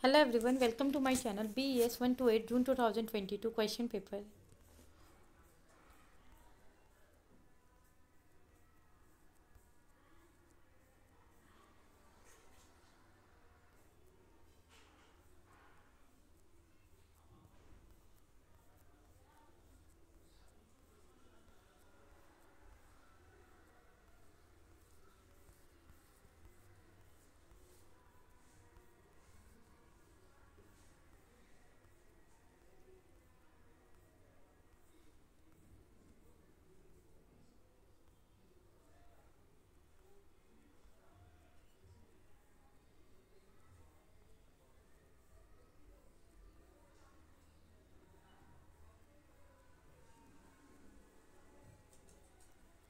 Hello everyone, welcome to my channel BES 128 June 2022 question paper.